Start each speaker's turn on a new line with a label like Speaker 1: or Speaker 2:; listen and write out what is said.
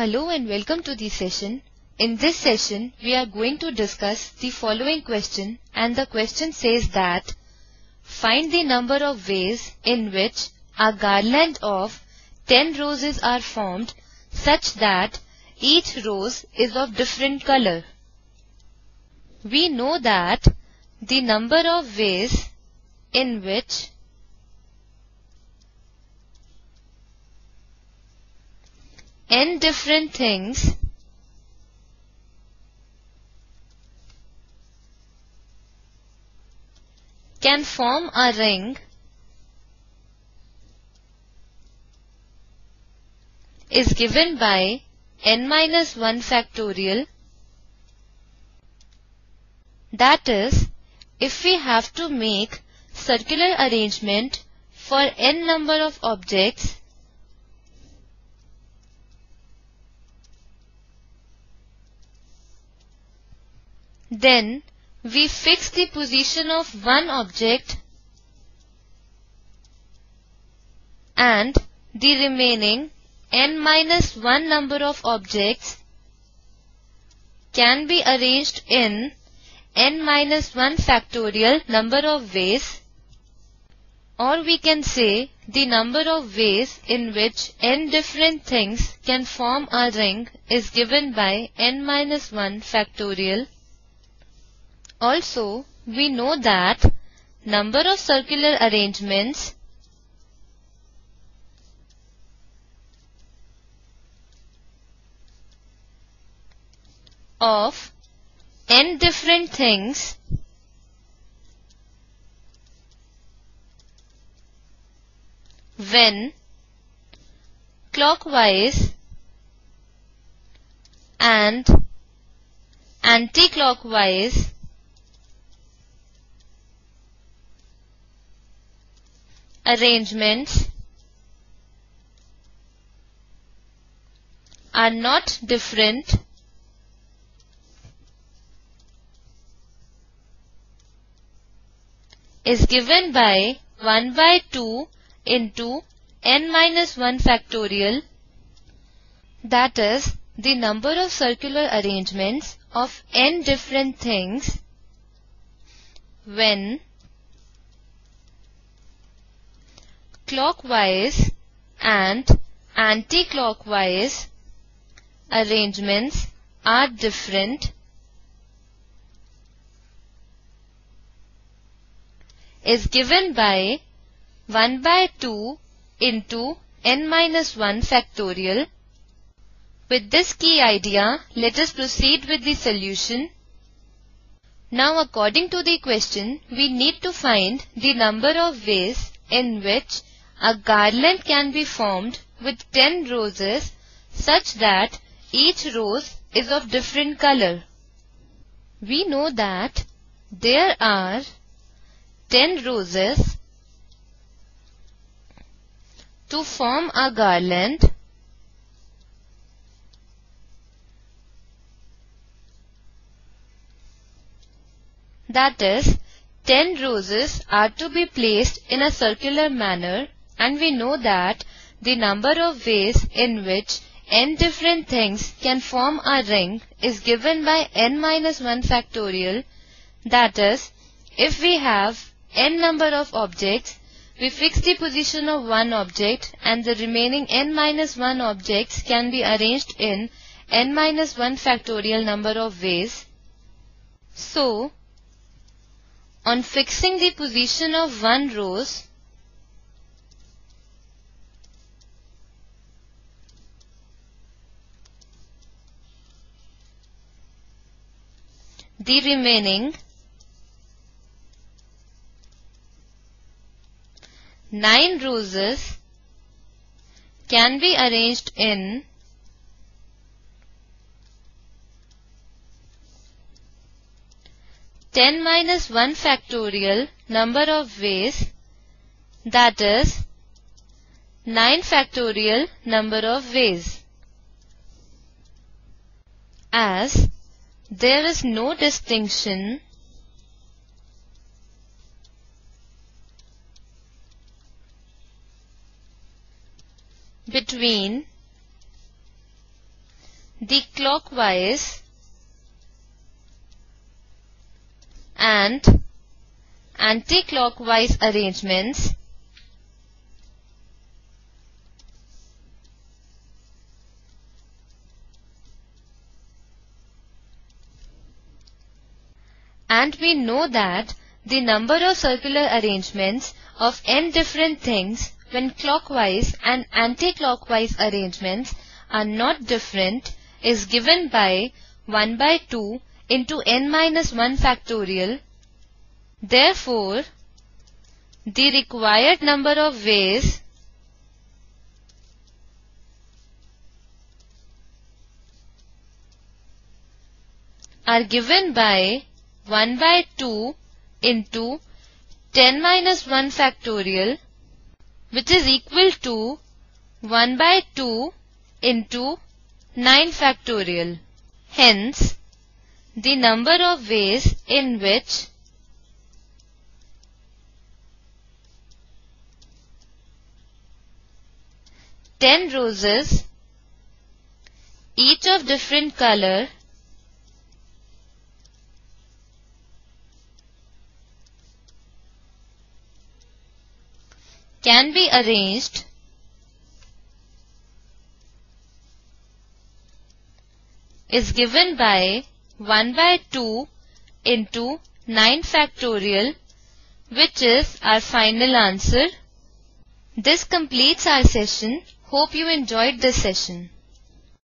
Speaker 1: Hello and welcome to the session. In this session, we are going to discuss the following question and the question says that find the number of ways in which a garland of 10 roses are formed such that each rose is of different color. We know that the number of ways in which n different things can form a ring is given by n minus 1 factorial. That is if we have to make circular arrangement for n number of objects then we fix the position of one object and the remaining n minus 1 number of objects can be arranged in n minus 1 factorial number of ways or we can say the number of ways in which n different things can form a ring is given by n minus 1 factorial also, we know that number of circular arrangements of n different things when clockwise and anti-clockwise arrangements are not different. Is given by 1 by 2 into n minus 1 factorial. That is the number of circular arrangements of n different things. When clockwise and anti-clockwise arrangements are different is given by 1 by 2 into n minus 1 factorial. With this key idea, let us proceed with the solution. Now according to the question, we need to find the number of ways in which a garland can be formed with 10 roses such that each rose is of different color. We know that there are 10 roses to form a garland that is 10 roses are to be placed in a circular manner and we know that the number of ways in which n different things can form a ring is given by n minus 1 factorial. That is, if we have n number of objects, we fix the position of one object and the remaining n minus 1 objects can be arranged in n minus 1 factorial number of ways. So, on fixing the position of one rose, The remaining nine roses can be arranged in ten minus one factorial number of ways that is 9 factorial number of ways as there is no distinction between the clockwise and anti-clockwise arrangements and we know that the number of circular arrangements of n different things when clockwise and anti-clockwise arrangements are not different is given by 1 by 2 into n minus 1 factorial. Therefore, the required number of ways are given by 1 by 2 into 10 minus 1 factorial which is equal to 1 by 2 into 9 factorial. Hence, the number of ways in which ten roses, each of different color, can be arranged is given by 1 by 2 into 9 factorial which is our final answer. This completes our session. Hope you enjoyed this session.